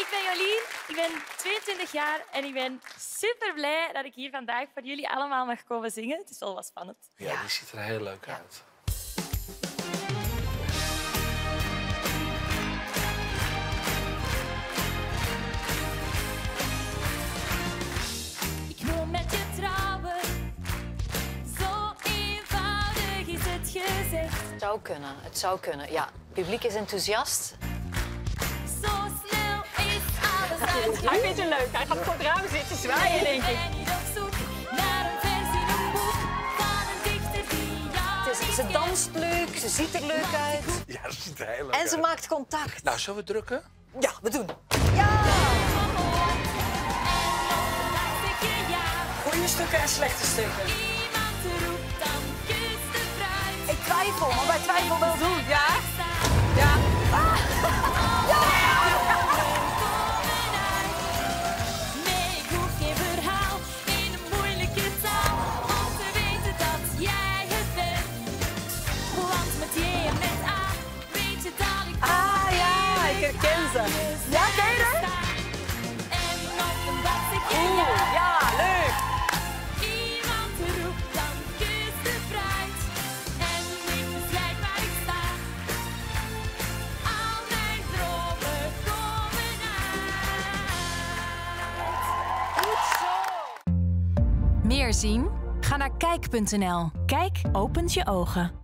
Ik ben Jolien, ik ben 22 jaar en ik ben super blij dat ik hier vandaag voor jullie allemaal mag komen zingen. Het is wel wat spannend. Ja, die ziet er heel leuk uit. Ik wil met je trouwen, zo eenvoudig is het zou kunnen, het zou kunnen. Ja, het publiek is enthousiast. Hij vindt het leuk. Hij gaat voor het raam zitten zwaaien, denk ik. Ze danst leuk, ze ziet er leuk uit. Ja, dat ziet er heel leuk En ze uit. maakt contact. Nou, zullen we drukken? Ja, we doen. Ja! Goede stukken en slechte stukken. Ik twijfel, maar bij twijfel wel doen. Ja. Ze. Ja, ken je dat? Oeh, ja, leuk. Iemand roept dan kus de bruid. En ik besluit waar ik sta. Al mijn dromen komen uit. Goed zo. Meer zien? Ga naar kijk.nl. Kijk opent je ogen.